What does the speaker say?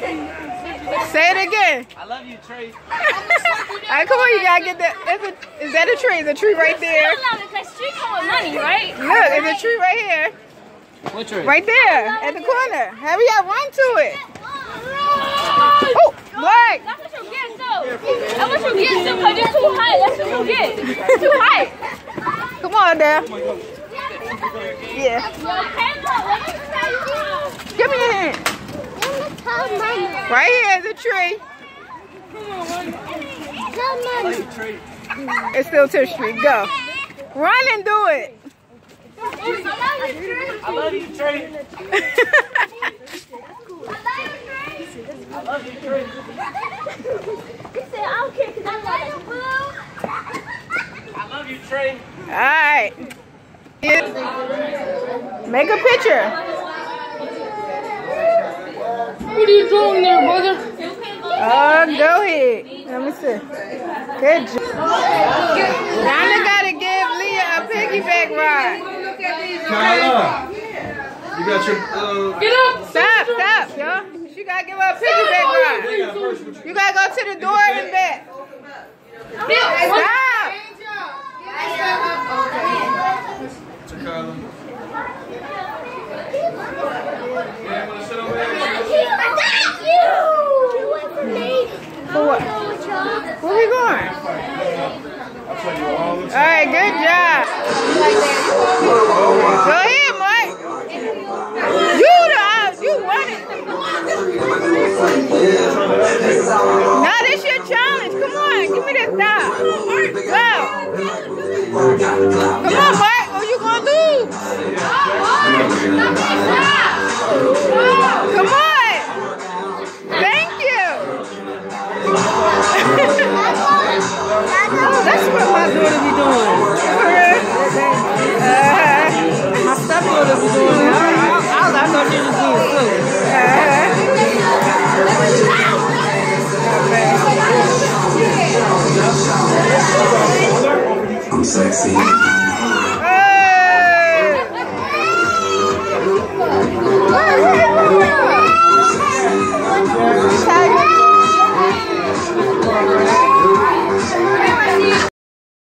Say it again. I love you, Trey. All right, come on, you gotta get that. Is, it, is that a tree? Is a tree right there? Because street come with money, right? Look, there's a tree right here. What tree? Right there, at the corner. Hurry up, run to it. Oh, Mike. That's what you get, though. That's what you get, though, because you're too high. That's what you get. You're too high. Come on, there. Oh yeah. Yo, Kendall, let me tell you. Give me your hand. Right here is a tree. You, Trey. It's still the street. Go. Run and do it. I love you, Trey. I love you, Trey. He said, I don't care because I love you, boo. I love you, Trey. All right. Make a picture. What are you doing there, brother? Oh, go ahead. Let me see. Good job. Donna gotta give Liya a piggyback ride. Kyla, you got your. Uh, Get up! Stop, stop, y'all. She gotta give her a piggyback ride. You gotta go to the door and back. Stop. to Kyla. Yeah, wanna sit over there? For what? Where we going? I'll tell you all right, good job. Go ahead, Mike. You the you running. Now this your challenge. Come on, give me that stop. Go. Come on, Mike. sexy.